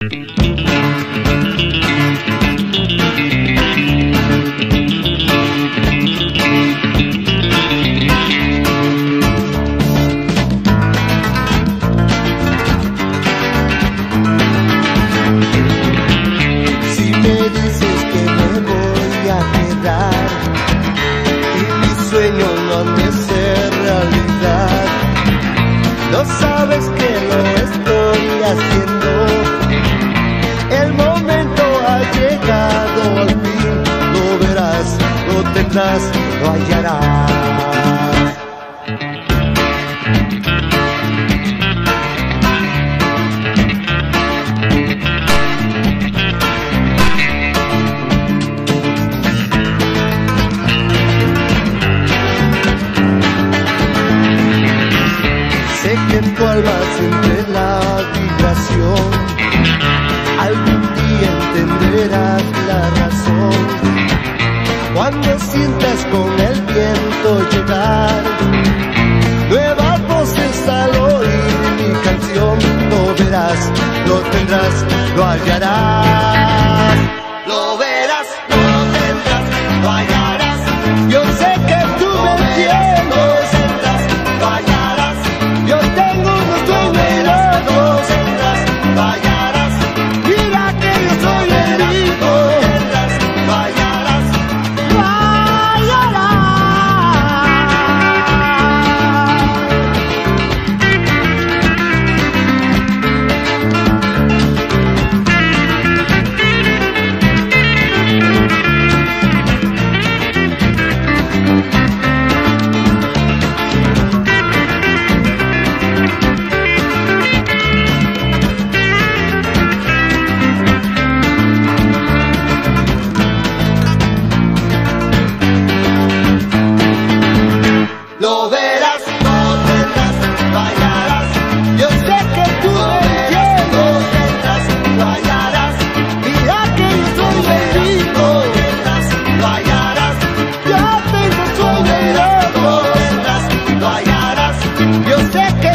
Si me dices que me voy a quedar y mi sueño no de ser realidad, no sabes que lo tendrás, lo hallarás. Sé que en tu alma siente Cuando sientas con el viento llegar, nuevas voces al oír mi canción, lo verás, lo tendrás, lo hallarás. Lo verás, lo tendrás, lo hallarás. Yo sé Yo sé que